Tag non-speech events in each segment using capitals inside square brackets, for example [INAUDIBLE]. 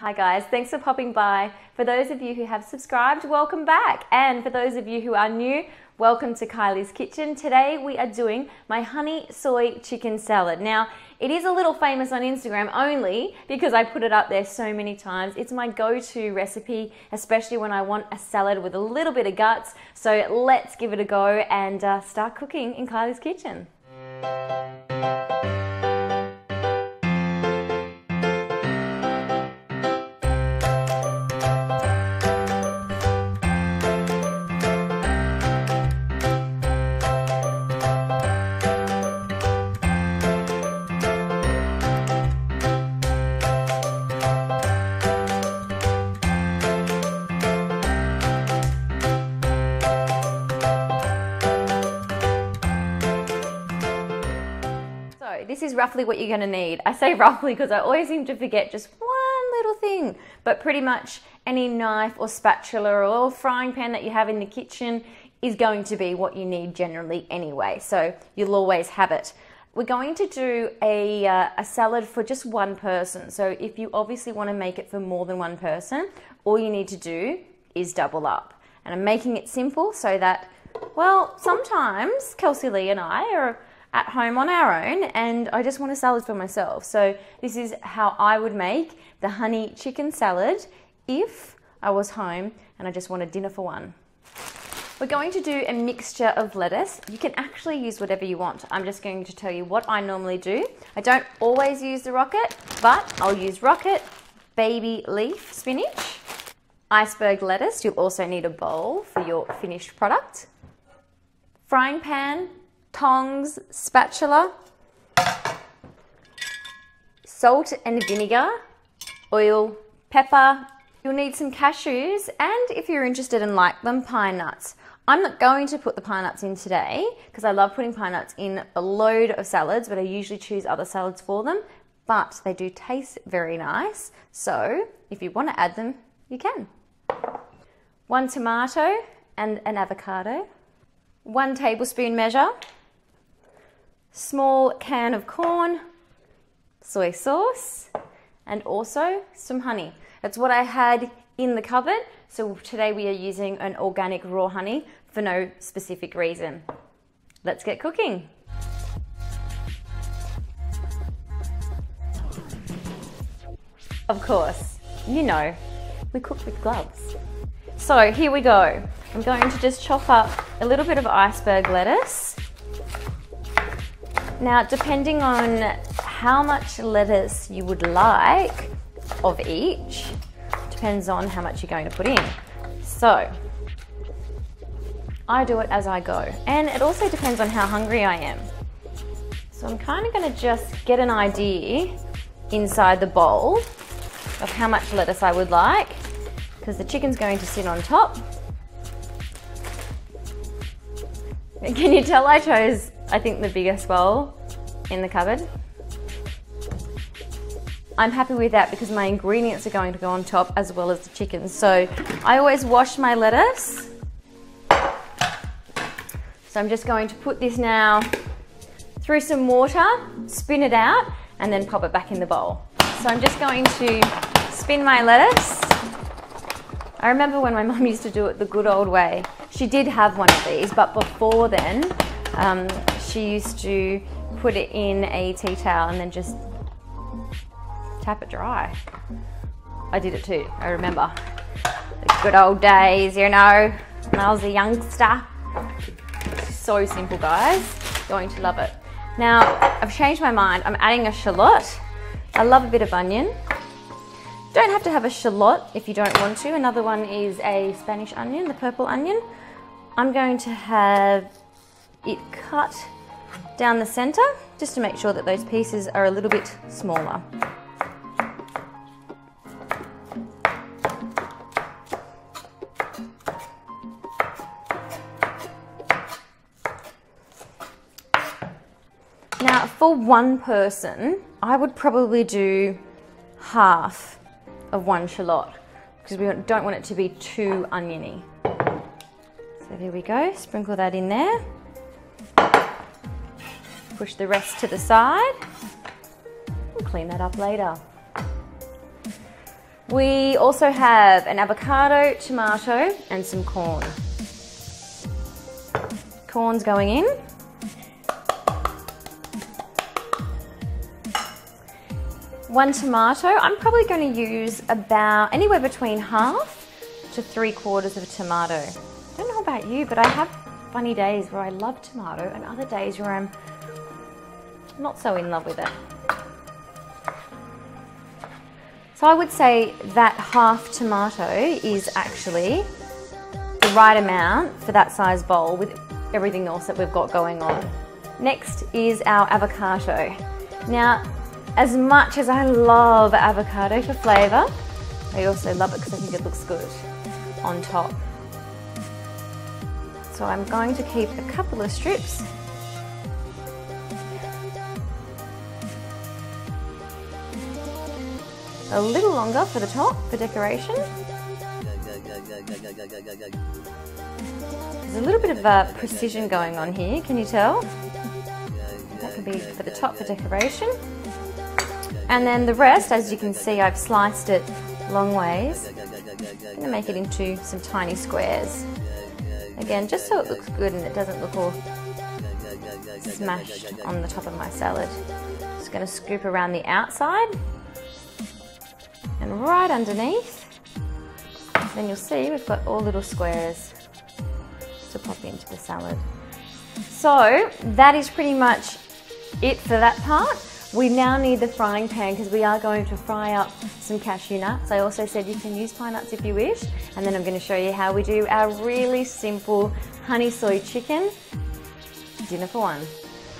Hi guys, thanks for popping by. For those of you who have subscribed, welcome back. And for those of you who are new, welcome to Kyly's Kitchen. Today we are doing my honey soy chicken salad. Now, it is a little famous on Instagram only because I put it up there so many times. It's my go-to recipe, especially when I want a salad with a little bit of guts. So let's give it a go and uh, start cooking in Kyly's Kitchen. This is roughly what you're going to need. I say [LAUGHS] roughly because I always seem to forget just one little thing, but pretty much any knife or spatula or frying pan that you have in the kitchen is going to be what you need generally anyway. So you'll always have it. We're going to do a, uh, a salad for just one person. So if you obviously want to make it for more than one person, all you need to do is double up. And I'm making it simple so that, well, sometimes Kelsey Lee and I are at home on our own and I just want a salad for myself. So this is how I would make the honey chicken salad if I was home and I just wanted dinner for one. We're going to do a mixture of lettuce. You can actually use whatever you want. I'm just going to tell you what I normally do. I don't always use the rocket, but I'll use rocket, baby leaf spinach, iceberg lettuce. You'll also need a bowl for your finished product. Frying pan, tongs, spatula, salt and vinegar, oil, pepper. You'll need some cashews and if you're interested and like them, pine nuts. I'm not going to put the pine nuts in today because I love putting pine nuts in a load of salads, but I usually choose other salads for them. But they do taste very nice. So if you want to add them, you can. One tomato and an avocado. One tablespoon measure small can of corn, soy sauce, and also some honey. That's what I had in the cupboard. So today we are using an organic raw honey for no specific reason. Let's get cooking. Of course, you know, we cook with gloves. So here we go. I'm going to just chop up a little bit of iceberg lettuce now, depending on how much lettuce you would like of each, depends on how much you're going to put in. So, I do it as I go. And it also depends on how hungry I am. So I'm kind of going to just get an idea inside the bowl of how much lettuce I would like because the chicken's going to sit on top. Can you tell I chose I think the biggest bowl in the cupboard. I'm happy with that because my ingredients are going to go on top as well as the chicken. So I always wash my lettuce. So I'm just going to put this now through some water, spin it out, and then pop it back in the bowl. So I'm just going to spin my lettuce. I remember when my [LAUGHS] mum used to do it the good old way. She did have one of these, but before then, um, she used to put it in a tea towel and then just tap it dry. I did it too, I remember. The good old days, you know, when I was a youngster. So simple, guys. Going to love it. Now, I've changed my mind. I'm adding a shallot. I love a bit of onion. Don't have to have a shallot if you don't want to. Another one is a Spanish onion, the purple onion. I'm going to have it cut down the center just to make sure that those pieces are a little bit smaller. Now for one person, I would probably do half of one shallot because we don't want it to be too oniony. So there we go, sprinkle that in there. Push the rest to the side. We'll clean that up later. We also have an avocado, tomato, and some corn. Corn's going in. One tomato. I'm probably going to use about anywhere between half to three quarters of a tomato. I don't know about you, but I have funny days where I love tomato and other days where I'm not so in love with it. So I would say that half tomato is actually the right amount for that size bowl with everything else that we've got going on. Next is our avocado. Now, as much as I love avocado for flavour, I also love it because I think it looks good on top. So I'm going to keep a couple of strips a little longer for the top for decoration. There's a little bit of uh, precision going on here, can you tell? That can be for the top for decoration. And then the rest, as you can see, I've sliced it long ways. I'm going to make it into some tiny squares. Again, just so it looks good and it doesn't look all smashed on the top of my salad. Just going to scoop around the outside and right underneath. Then you'll see we've got all little squares to pop into the salad. So that is pretty much it for that part. We now need the frying pan because we are going to fry up some cashew nuts. I also said you can use pine nuts if you wish. And then I'm going to show you how we do our really simple honey soy chicken dinner for one.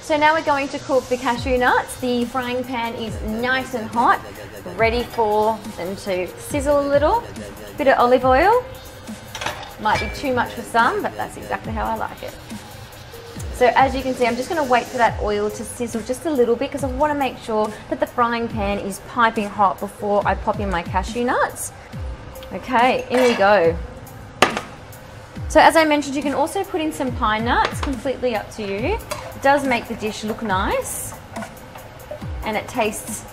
So now we're going to cook the cashew nuts. The frying pan is nice and hot, ready for them to sizzle a little. Bit of olive oil. Might be too much for some, but that's exactly how I like it. So as you can see, I'm just going to wait for that oil to sizzle just a little bit because I want to make sure that the frying pan is piping hot before I pop in my cashew nuts. Okay, in we go. So as I mentioned, you can also put in some pine nuts, completely up to you. It does make the dish look nice and it tastes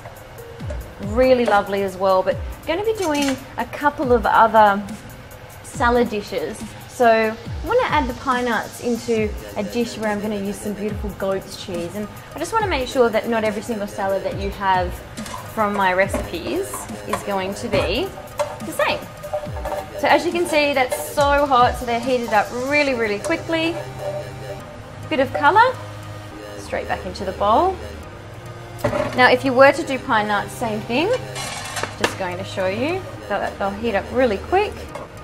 really lovely as well. But I'm going to be doing a couple of other salad dishes so I want to add the pine nuts into a dish where I'm going to use some beautiful goat's cheese. And I just want to make sure that not every single salad that you have from my recipes is going to be the same. So as you can see, that's so hot, so they're heated up really, really quickly. Bit of colour, straight back into the bowl. Now, if you were to do pine nuts, same thing. Just going to show you. They'll, they'll heat up really quick.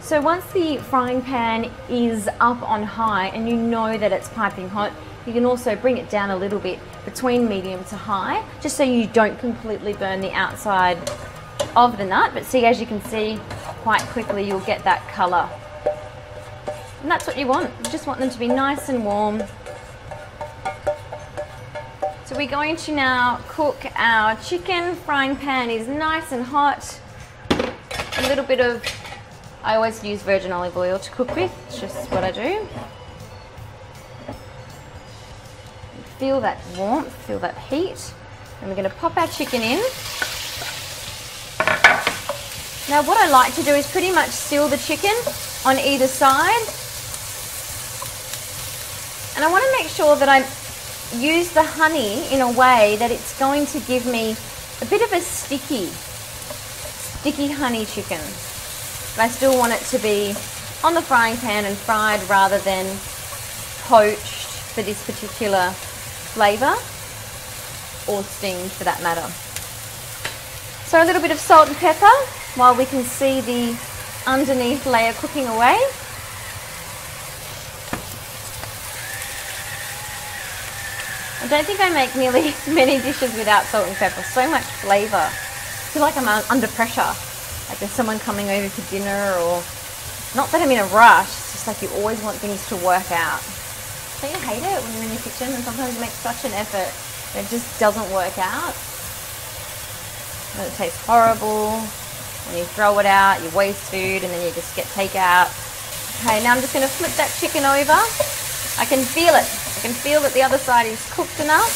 So once the frying pan is up on high and you know that it's piping hot, you can also bring it down a little bit between medium to high, just so you don't completely burn the outside of the nut. But see, as you can see, quite quickly you'll get that colour. And that's what you want. You just want them to be nice and warm. So we're going to now cook our chicken. Frying pan is nice and hot. A little bit of I always use virgin olive oil to cook with, it's just what I do. Feel that warmth, feel that heat. And we're going to pop our chicken in. Now what I like to do is pretty much seal the chicken on either side. And I want to make sure that I use the honey in a way that it's going to give me a bit of a sticky, sticky honey chicken. But I still want it to be on the frying pan and fried rather than poached for this particular flavour or steamed for that matter. So a little bit of salt and pepper while we can see the underneath layer cooking away. I don't think I make nearly [LAUGHS] as many dishes without salt and pepper. So much flavour. I feel like I'm under pressure like there's someone coming over for dinner or not that I'm in a rush, it's just like you always want things to work out. Don't you hate it when you're in the kitchen and sometimes you make such an effort and it just doesn't work out? And it tastes horrible, and you throw it out, you waste food, and then you just get takeout. Okay, now I'm just going to flip that chicken over. I can feel it. I can feel that the other side is cooked enough.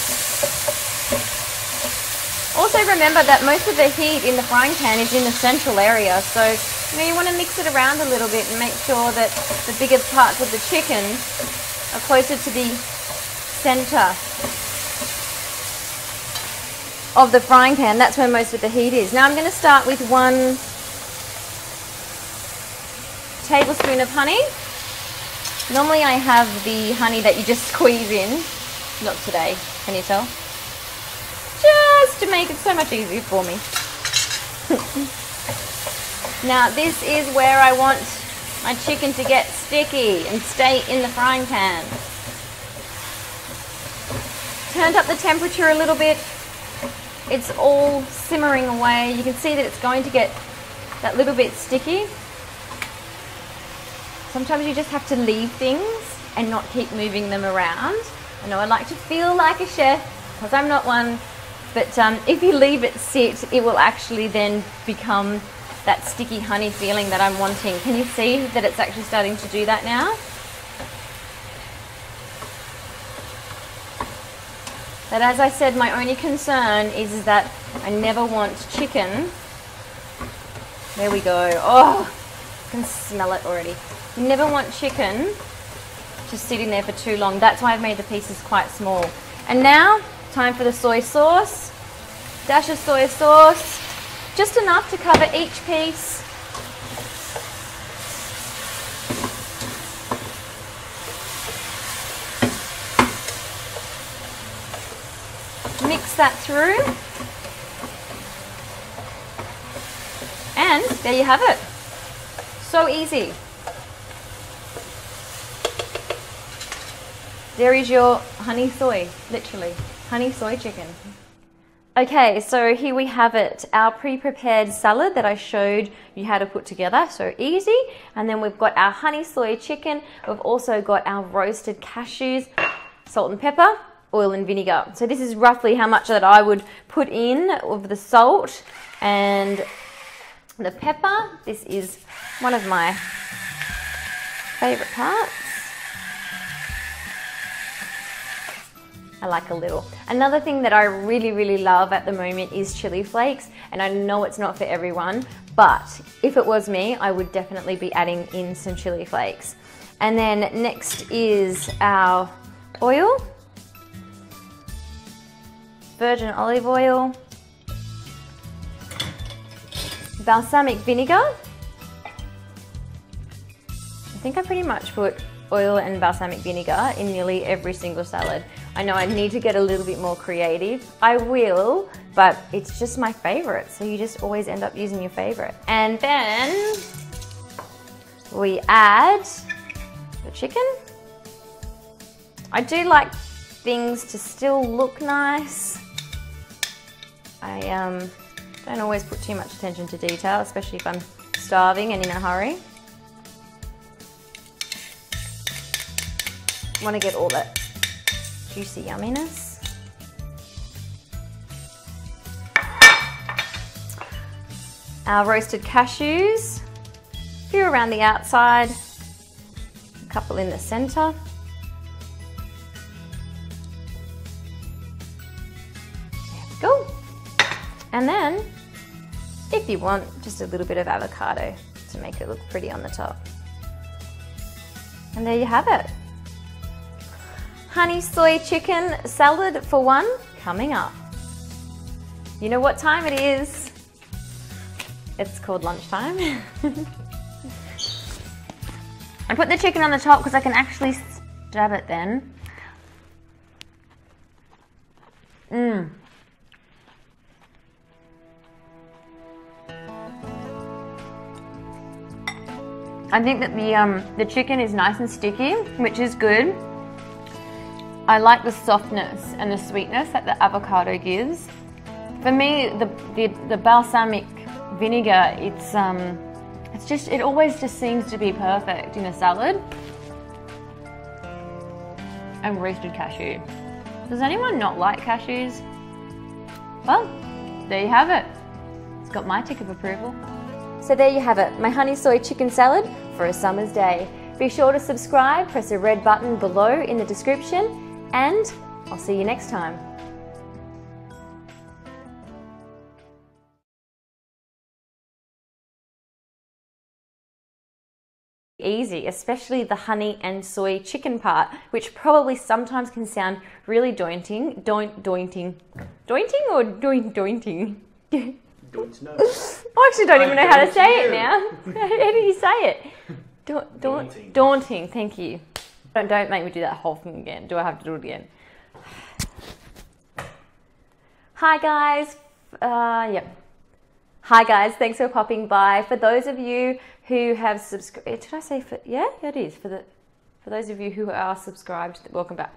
Also remember that most of the heat in the frying pan is in the central area, so you know you want to mix it around a little bit and make sure that the bigger parts of the chicken are closer to the center of the frying pan. That's where most of the heat is. Now I'm going to start with one tablespoon of honey. Normally I have the honey that you just squeeze in. Not today, can you tell? Just to make it so much easier for me. [LAUGHS] now this is where I want my chicken to get sticky and stay in the frying pan. Turned up the temperature a little bit. It's all simmering away. You can see that it's going to get that little bit sticky. Sometimes you just have to leave things and not keep moving them around. I know I like to feel like a chef because I'm not one, but um, if you leave it sit, it will actually then become that sticky honey feeling that I'm wanting. Can you see that it's actually starting to do that now? But as I said, my only concern is, is that I never want chicken. There we go. Oh, can smell it already. You never want chicken just sitting there for too long. That's why I've made the pieces quite small. And now, time for the soy sauce. Dash of soy sauce, just enough to cover each piece. Mix that through. And there you have it. So easy. There is your honey soy, literally. Honey soy chicken. Okay, so here we have it, our pre-prepared salad that I showed you how to put together, so easy. And then we've got our honey soy chicken. We've also got our roasted cashews, salt and pepper, oil and vinegar. So this is roughly how much that I would put in of the salt and the pepper. This is one of my favorite parts. I like a little. Another thing that I really, really love at the moment is chili flakes. And I know it's not for everyone, but if it was me, I would definitely be adding in some chili flakes. And then next is our oil, virgin olive oil, balsamic vinegar. I think I pretty much put oil and balsamic vinegar in nearly every single salad. I know I need to get a little bit more creative. I will, but it's just my favorite. So you just always end up using your favorite. And then we add the chicken. I do like things to still look nice. I um, don't always put too much attention to detail, especially if I'm starving and in a hurry. Want to get all that juicy yumminess. Our roasted cashews, a few around the outside, a couple in the center. And then, if you want, just a little bit of avocado to make it look pretty on the top. And there you have it honey soy chicken salad for one coming up. You know what time it is? It's called lunchtime. [LAUGHS] I put the chicken on the top because I can actually stab it then. Mmm. I think that the um, the chicken is nice and sticky, which is good. I like the softness and the sweetness that the avocado gives. For me, the, the, the balsamic vinegar, it's, um, it's just, it always just seems to be perfect in a salad. And roasted cashew. Does anyone not like cashews? Well, there you have it. It's got my tick of approval. So there you have it, my honey soy chicken salad for a summer's day. Be sure to subscribe, press the red button below in the description, and I'll see you next time. easy, especially the honey and soy chicken part, which probably sometimes can sound really daunting. Don't daunting. Daunting or doing daunting? [LAUGHS] Don't know. [LAUGHS] I actually don't even know how to say it now. [LAUGHS] how do you say it? [LAUGHS] Da- da- Daunting. daunting. Thank you. Don't, don't make me do that whole thing again. Do I have to do it again? Hi guys. Uh, yep. Hi guys. Thanks for popping by. For those of you who have subscribed, did I say for? Yeah, it is for the. For those of you who are subscribed, welcome back.